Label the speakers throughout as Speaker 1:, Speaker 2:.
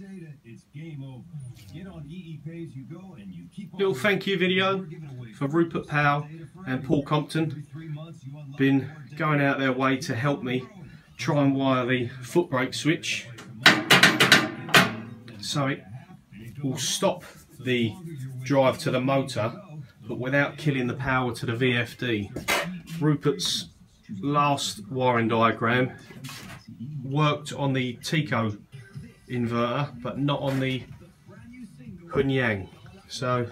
Speaker 1: data, it's game over. Get on EE you go and you keep on
Speaker 2: Little thank you video
Speaker 1: We're giving away
Speaker 2: for Rupert Powell and Paul Compton.
Speaker 1: every three months you unlock
Speaker 2: Been going out their way to help me try and wire the foot brake switch so it will stop the drive to the motor but without killing the power to the VFD. Rupert's last wiring diagram worked on the Teco inverter but not on the Huanyang. So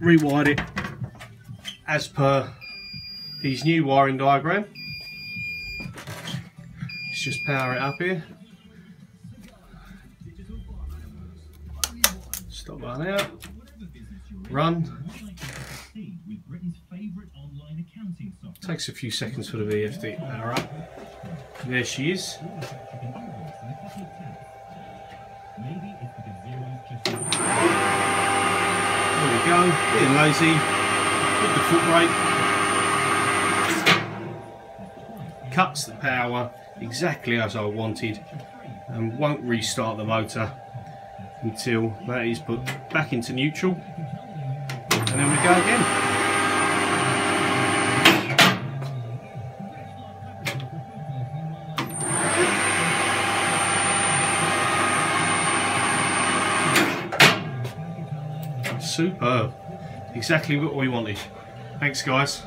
Speaker 2: rewired it as per his new wiring diagram. Let's just power it up here. Stop that out. Run. Takes a few seconds for the VFD power up. There she is. There we go. Being lazy. With the foot brake. Cuts the power exactly as I wanted and won't restart the motor until that is put back into neutral and then we go again. Superb. Exactly what we wanted. Thanks guys.